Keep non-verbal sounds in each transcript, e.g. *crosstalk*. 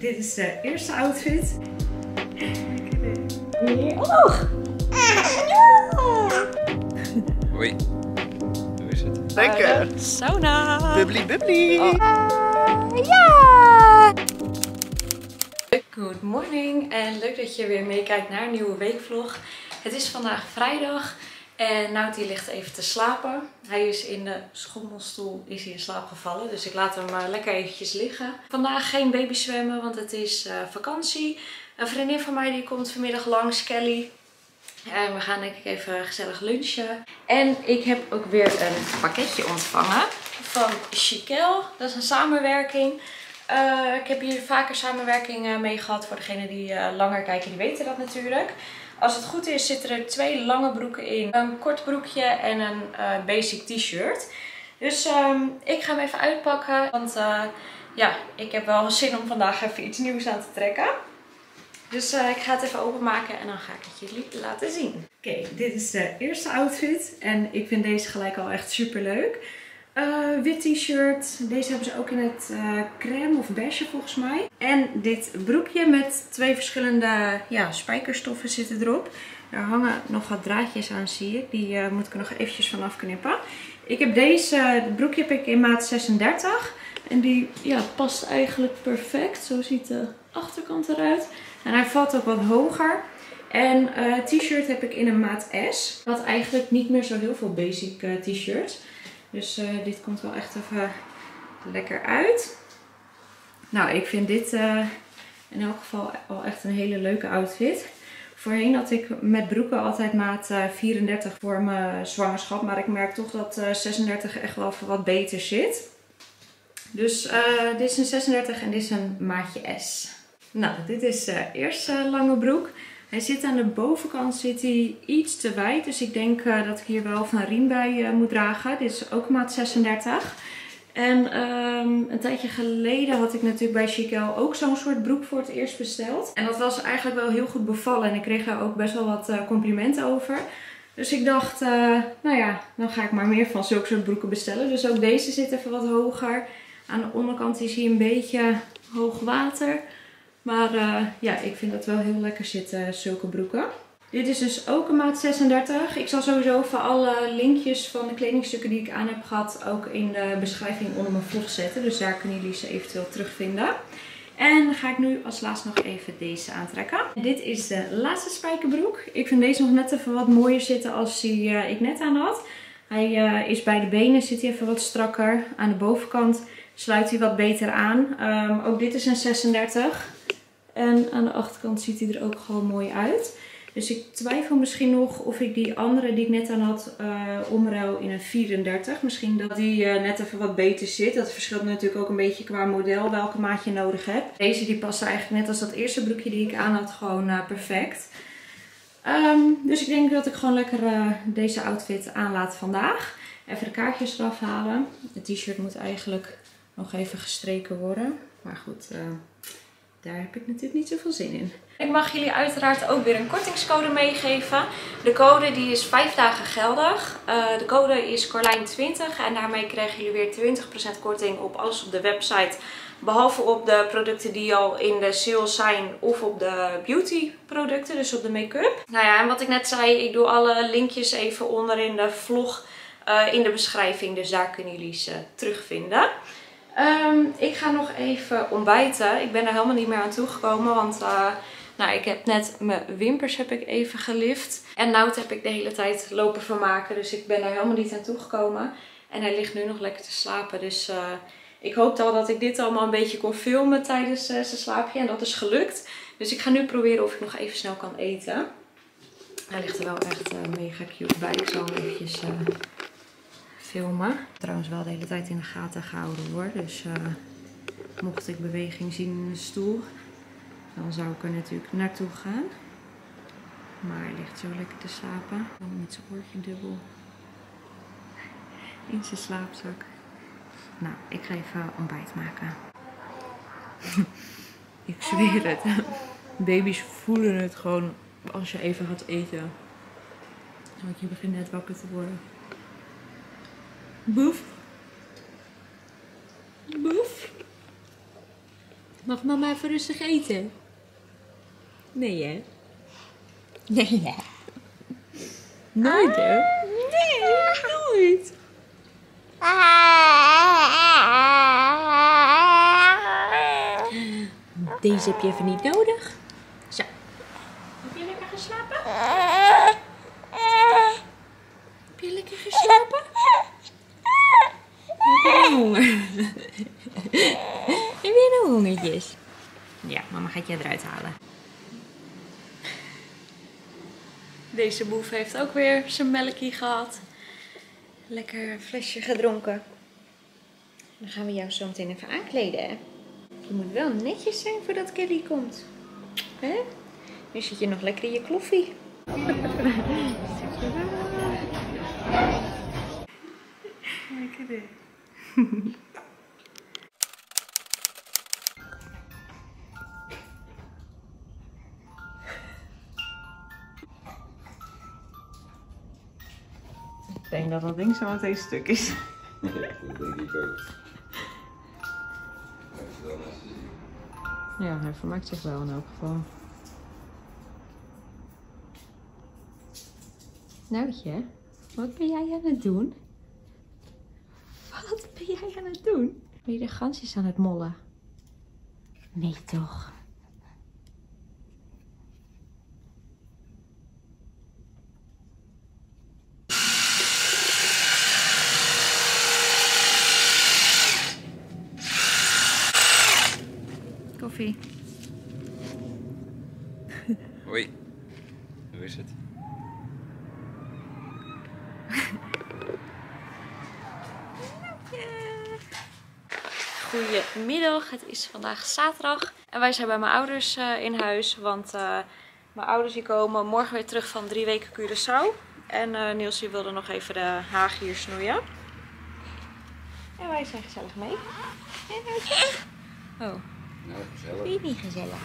Dit is de eerste outfit. Oh! Hoi. Hoe is het? Lekker. Sauna. Bubbly bubbly. ja! Good morning en leuk dat je weer meekijkt naar een nieuwe weekvlog. Het is vandaag vrijdag en Nauti ligt even te slapen. Hij is in de schommelstoel is hij in slaap gevallen, dus ik laat hem uh, lekker eventjes liggen. Vandaag geen baby zwemmen, want het is uh, vakantie. Een vriendin van mij die komt vanmiddag langs, Kelly. En we gaan denk ik even gezellig lunchen. En ik heb ook weer een pakketje ontvangen van Chiquel. Dat is een samenwerking. Uh, ik heb hier vaker samenwerking mee gehad. Voor degenen die langer kijken, die weten dat natuurlijk. Als het goed is, zitten er twee lange broeken in. Een kort broekje en een uh, basic t-shirt. Dus um, ik ga hem even uitpakken. Want ja, ik heb wel zin om vandaag even iets nieuws aan te trekken. Dus uh, ik ga het even openmaken en dan ga ik het jullie laten zien. Oké, dit is de eerste outfit. En ik vind deze gelijk al echt super leuk. Uh, wit t-shirt. Deze hebben ze ook in het uh, crème of beige volgens mij. En dit broekje met twee verschillende ja, spijkerstoffen zitten erop. Er hangen nog wat draadjes aan zie ik. Die uh, moet ik er nog eventjes vanaf knippen. Ik heb deze, broekje heb ik in maat 36. En die ja, past eigenlijk perfect. Zo ziet de achterkant eruit. En hij valt ook wat hoger. En t-shirt heb ik in een maat S. Wat eigenlijk niet meer zo heel veel basic t-shirts. Dus uh, dit komt wel echt even lekker uit. Nou, ik vind dit in elk geval al echt een hele leuke outfit. Voorheen had ik met broeken altijd maat 34 voor mijn zwangerschap. Maar ik merk toch dat 36 echt wel wat beter zit. Dus dit is een 36 en dit is een maatje S. Nou, dit is de eerste lange broek. Hij zit aan de bovenkant zit hij iets te wijd. Dus ik denk uh, dat ik hier wel van riem bij uh, moet dragen. Dit is ook maat 36. En um, een tijdje geleden had ik natuurlijk bij Chiquel ook zo'n soort broek voor het eerst besteld. En dat was eigenlijk wel heel goed bevallen. En ik kreeg er ook best wel wat uh, complimenten over. Dus ik dacht, nou ja, dan ga ik maar meer van zulke soort broeken bestellen. Dus ook deze zit even wat hoger. Aan de onderkant is hij een beetje hoog water. Maar uh, ja, ik vind dat wel heel lekker zitten, zulke broeken. Dit is dus ook een maat 36. Ik zal sowieso voor alle linkjes van de kledingstukken die ik aan heb gehad ook in de beschrijving onder mijn vlog zetten. Dus daar kunnen jullie ze eventueel terugvinden. En ga ik nu als laatste nog even deze aantrekken. Dit is de laatste spijkerbroek. Ik vind deze nog net even wat mooier zitten als die uh, ik net aan had. Hij uh, is bij de benen, zit hij even wat strakker. Aan de bovenkant sluit hij wat beter aan. Um, ook dit is een 36. En aan de achterkant ziet hij er ook gewoon mooi uit. Dus ik twijfel misschien nog of ik die andere die ik net aan had uh, omruil in een 34. Misschien dat die uh, net even wat beter zit. Dat verschilt natuurlijk ook een beetje qua model welke maat je nodig hebt. Deze die past eigenlijk net als dat eerste broekje die ik aan had gewoon uh, perfect. Um, dus ik denk dat ik gewoon lekker deze outfit aanlaat vandaag. Even de kaartjes eraf halen. Het t-shirt moet eigenlijk nog even gestreken worden. Maar goed, daar heb ik natuurlijk niet zoveel zin in. Ik mag jullie uiteraard ook weer een kortingscode meegeven. De code die is 5 dagen geldig. Uh, de code is Corlijn20 en daarmee krijgen jullie weer 20% korting op alles op de website. Behalve op de producten die al in de sale zijn of op de beauty producten, dus op de make-up. Nou ja, en wat ik net zei, ik doe alle linkjes even onder in de vlog uh, in de beschrijving. Dus daar kunnen jullie ze terugvinden. Um, ik ga nog even ontbijten. Ik ben er helemaal niet meer aan toegekomen, want uh, nou, ik heb net mijn wimpers heb ik even gelift. En Nout heb ik de hele tijd lopen vermaken, dus ik ben er helemaal niet aan toegekomen. En hij ligt nu nog lekker te slapen, dus uh, ik hoopte al dat ik dit allemaal een beetje kon filmen tijdens uh, zijn slaapje. En dat is gelukt. Dus ik ga nu proberen of ik nog even snel kan eten. Hij ligt er wel echt mega cute bij. Ik zal hem eventjes filmen. Trouwens wel de hele tijd in de gaten gehouden hoor. Dus uh, mocht ik beweging zien in de stoel, dan zou ik er natuurlijk naartoe gaan. Maar hij ligt zo lekker te slapen. Dan met zijn oortje dubbel in zijn slaapzak. Nou, ik ga even ontbijt maken. *laughs* ik zweer het. Baby's voelen het gewoon als je even gaat eten. Want je begint net wakker te worden. Boef. Boef. Mag mama even rustig eten? Nee, hè? Nee, hè? Nooit, hè? Nee, nooit. Deze heb je even niet nodig. Zo. Heb je lekker geslapen? Heb je lekker geslapen? Heb je nou honger? Heb Ja, mama gaat je eruit halen. Deze boef heeft ook weer zijn melkje gehad. Lekker flesje gedronken. Dan gaan we jou zo meteen even aankleden. Hè? Je moet wel netjes zijn voordat Kelly komt. Hè? Nu zit je nog lekker in je kloffie. Lekker dit. *laughs* Ik denk dat dat ding zo meteen stuk is. Ja, *laughs* dat denk ik ook. Ja, hij vermaakt zich wel in elk geval. Noutje, wat ben jij aan het doen? Wat ben jij aan het doen? Ben je de gansjes aan het mollen? Nee toch? Koffie. Hoi. Hoe is het? Goedemiddag, het is vandaag zaterdag en wij zijn bij mijn ouders eh, in huis, want eh, mijn ouders die komen morgen weer terug van drie weken Curaçao. En eh Niels die wilde nog even de haag hier snoeien. En wij zijn gezellig mee. Oh, Nou, gezellig. Vind je niet gezellig?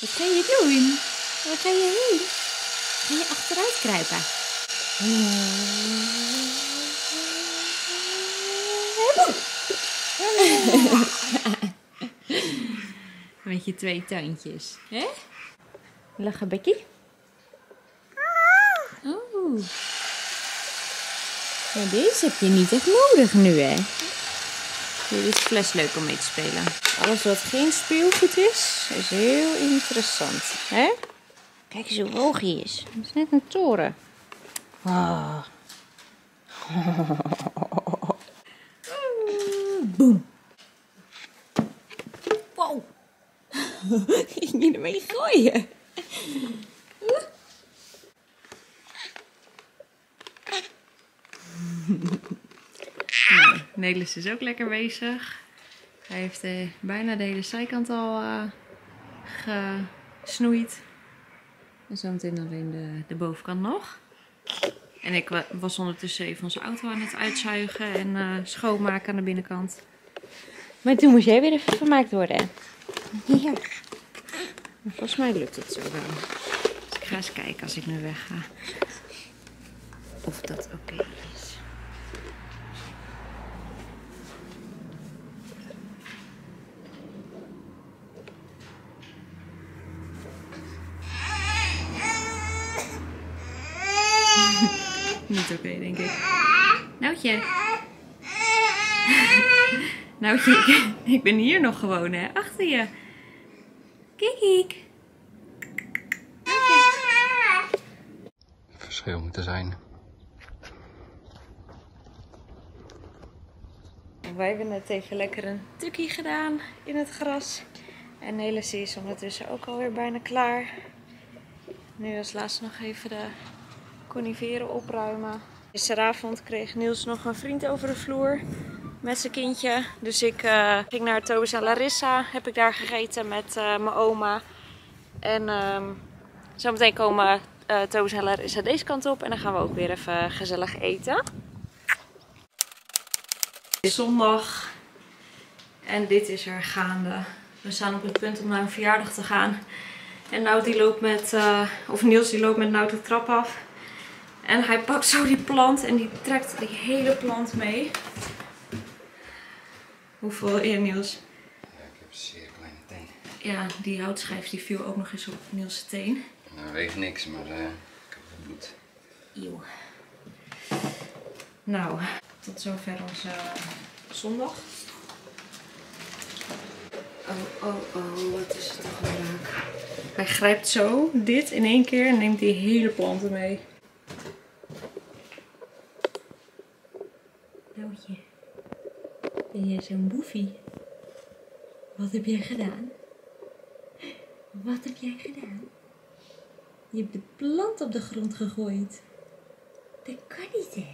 Wat ga je doen? Waar ga je heen? Ga je achteruit kruipen? *laughs* Met je twee tandjes, hè? Lachen, Becky? Oh. Ja, deze heb je niet echt nodig nu, hè? Dit is fles leuk om mee te spelen. Alles wat geen speelgoed is, is heel interessant, hè? Kijk eens hoe hoog hij is. Het is net een toren. Ah. *laughs* Boom. Wow. *laughs* Ging je ermee gooien? Nou, Nelis is ook lekker bezig. Hij heeft eh, bijna de hele zijkant al eh, gesnoeid. En zometeen alleen de, de bovenkant nog. En ik wa- was ondertussen even onze auto aan het uitzuigen en eh, schoonmaken aan de binnenkant. Maar toen moest jij weer even vermaakt worden. Ja. Maar volgens mij lukt het zo wel. Dus ik ga eens kijken als ik nu wegga. Of dat oké is. Niet oké, denk ik. Noutje. *laughs* Noutje, ik, *laughs* ik ben hier nog gewoon, hè. Achter je. Kijk. Verschil moet er zijn. Wij hebben net even lekker een tukkie gedaan in het gras. En Nelis is ondertussen ook alweer bijna klaar. Nu als laatste nog even de coniferen opruimen. Gisteravond kreeg Niels nog een vriend over de vloer met zijn kindje. Dus ik eh, ging naar Tobis en Larissa. Heb ik daar gegeten met eh, mijn oma. En ehm zometeen komen eh Tobis en Larissa deze kant op. En dan gaan we ook weer even gezellig eten. Het is zondag en dit is er gaande. We staan op het punt om naar een verjaardag te gaan. En Nout die loopt met, of Niels die loopt met Nout de trap af. En hij pakt zo die plant en die trekt die hele plant mee. Hoeveel eer Niels? Ja, ik heb een zeer kleine teen. Ja, die houtschijf die viel ook nog eens op Niels' teen. Nou, weegt niks, maar eh, ik heb wel bloed. Eeuw. Nou, tot zover onze zondag. Oh, oh, oh, wat is het toch een raak. Hij grijpt zo dit in één keer en neemt die hele planten mee. Noutje, jij zo'n boefie? Wat heb jij gedaan? Wat heb jij gedaan? Je hebt de plant op de grond gegooid. Dat kan niet, hè?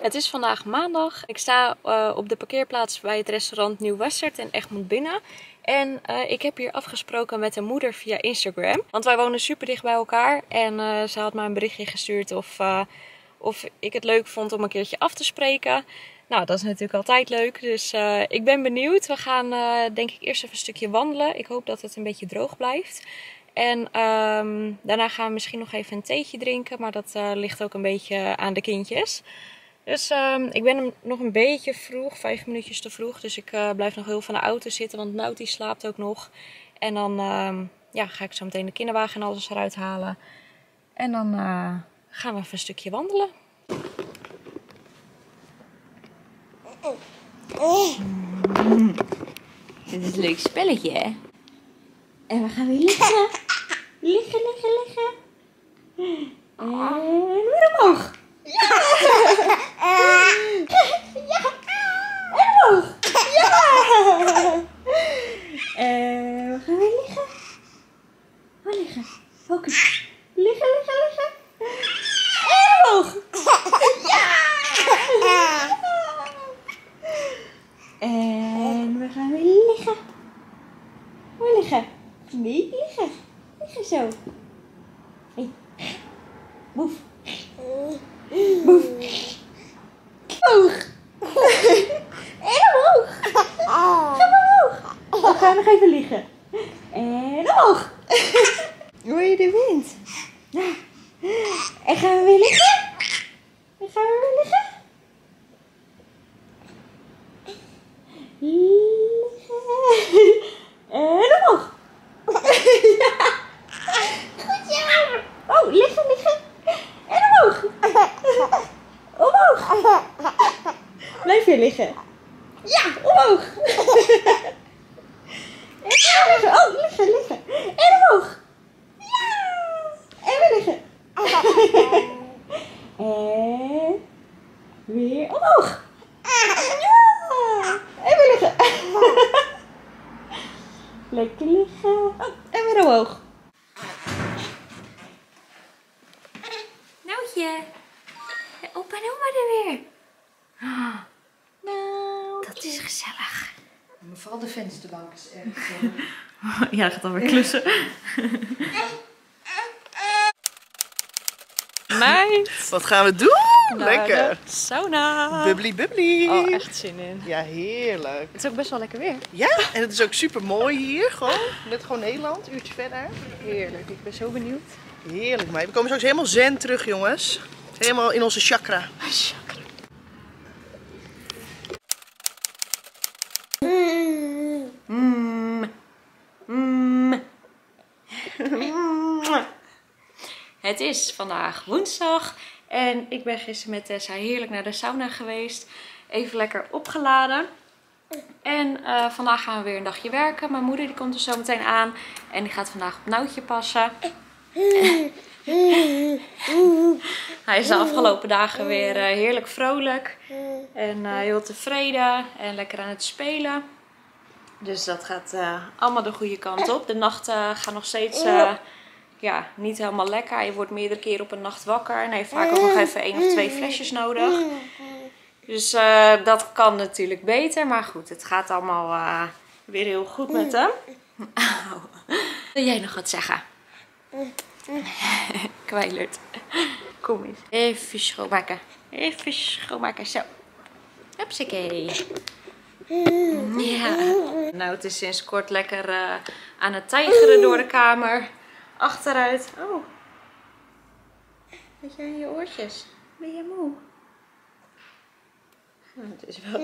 Het is vandaag maandag. Ik sta eh, op de parkeerplaats bij het restaurant Nieuw Westert in Egmond Binnen. En eh, ik heb hier afgesproken met een moeder via Instagram. Want wij wonen super dicht bij elkaar. En eh, ze had mij een berichtje gestuurd of, of ik het leuk vond om een keertje af te spreken. Nou, dat is natuurlijk altijd leuk. Dus eh, ik ben benieuwd. We gaan eh, denk ik eerst even een stukje wandelen. Ik hoop dat het een beetje droog blijft. En ehm, daarna gaan we misschien nog even een theetje drinken. Maar dat eh, ligt ook een beetje aan de kindjes. Dus ehm, ik ben nog een beetje vroeg, vijf minuutjes te vroeg. Dus ik blijf nog heel van de auto zitten, want Nout die slaapt ook nog. En dan ehm, ja, ga ik zo meteen de kinderwagen en alles eruit halen. En dan gaan we even een stukje wandelen. Dit is een leuk spelletje, hè? En we gaan weer liggen. *laughs* Liggen, liggen, liggen. En weer omhoog. *laughs* Ja. ja. En omhoog. Ja. En we gaan weer liggen. Waar liggen? Focus. Liggen, liggen, liggen. En omhoog. Ja. En we gaan weer liggen. Waar liggen? Nee, liggen. Liggen zo. Hey. Boef. Boef. Omhoog. En omhoog. Ga maar omhoog. We gaan nog even liggen. En omhoog. Hoor je de wind? Ja. En gaan we weer liggen? En gaan we weer liggen? Liggen. En omhoog. Ja. Goed zo. Oh, liggen, liggen. En omhoog. Omhoog. Blijf weer Ja, omhoog. *laughs* Liggen. Oh, liggen, liggen. En omhoog. Ja. En weer liggen. *laughs* En weer omhoog. Ja. En weer liggen. *laughs* Lekker liggen. Oh, en weer omhoog. Noutje, opa en oma er weer. *gasps* Nou. Dat is gezellig. Maar vooral de vensterbank is erg. *laughs* Ja, gaat alweer klussen. *laughs* Meid. Wat gaan we doen? Lekker. Sauna. Bubbly bubbly. Oh, echt zin in. Ja, heerlijk. Het is ook best wel lekker weer. Ja, en het is ook super mooi hier. Gewoon, net gewoon Nederland, uurtje verder. Heerlijk. Ik ben zo benieuwd. Heerlijk, meid. We komen straks helemaal zen terug, jongens. Helemaal in onze chakra. Het is vandaag woensdag en ik ben gisteren met Tessa heerlijk naar de sauna geweest. Even lekker opgeladen. En eh, vandaag gaan we weer een dagje werken. Mijn moeder die komt er zo meteen aan en die gaat vandaag op Noutje passen. *laughs* Hij is de afgelopen dagen weer eh, heerlijk vrolijk en eh, heel tevreden en lekker aan het spelen. Dus dat gaat allemaal de goede kant op. De nachten gaan nog steeds ja, niet helemaal lekker. Je wordt meerdere keren op een nacht wakker en heeft vaak ook nog even één of twee flesjes nodig. Dus eh, dat kan natuurlijk beter. Maar goed, het gaat allemaal eh, weer heel goed met hem. *laughs* Wil jij nog wat zeggen? *laughs* Kwijlert. Kom eens. Even schoonmaken. Even schoonmaken. Zo. Hupsakee. Ja. Nou, het is sinds kort lekker eh, aan het tijgeren door de kamer. Achteruit. Oh. Weet jij in je oortjes? Ben je moe? Nou, *laughs* het is wel...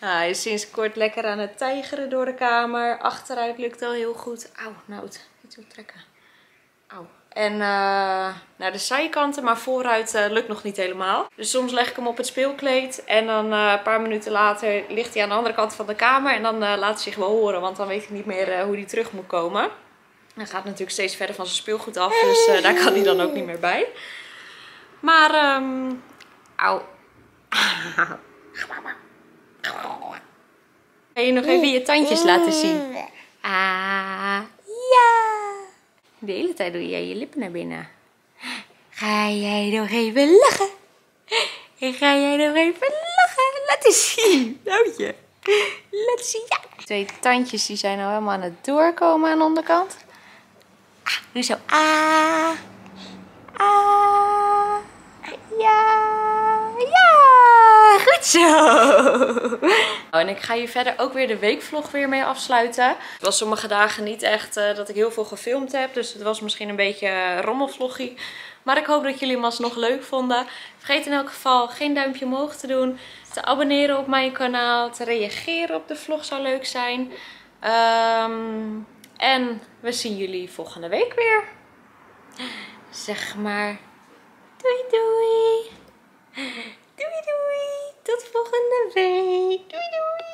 Nou, *laughs* hij is sinds kort lekker aan het tijgeren door de kamer. Achteruit lukt al heel goed. Auw, nou, het iets wil trekken. Auw. En eh, naar de zijkanten, maar vooruit eh, lukt nog niet helemaal. Dus soms leg ik hem op het speelkleed en dan eh, een paar minuten later ligt hij aan de andere kant van de kamer. En dan laat hij zich wel horen, want dan weet ik niet meer hoe hij terug moet komen. Hij gaat natuurlijk steeds verder van zijn speelgoed af, dus daar kan hij dan ook niet meer bij. Maar, um, auw. *laughs* Ga je nog even je tandjes laten zien? Ah. De hele tijd doe jij je lippen naar binnen. Ga jij nog even lachen? Ga jij nog even lachen? Laat eens zien. Nootje. Laat zien. Ja. Twee tandjes die zijn al helemaal aan het doorkomen aan de onderkant. Ah, doe zo. Ah. Ah. Ja. Zo. *laughs* Oh, en ik ga hier verder ook weer de weekvlog weer mee afsluiten. Het was sommige dagen niet echt uh, dat ik heel veel gefilmd heb. Dus het was misschien een beetje rommelvloggie. Maar ik hoop dat jullie hem alsnog leuk vonden. Vergeet in elk geval geen duimpje omhoog te doen. Te abonneren op mijn kanaal. Te reageren op de vlog zou leuk zijn. Um, en we zien jullie volgende week weer. Zeg maar doei doei. *laughs* Doei doei. Tot volgende week. Doei doei.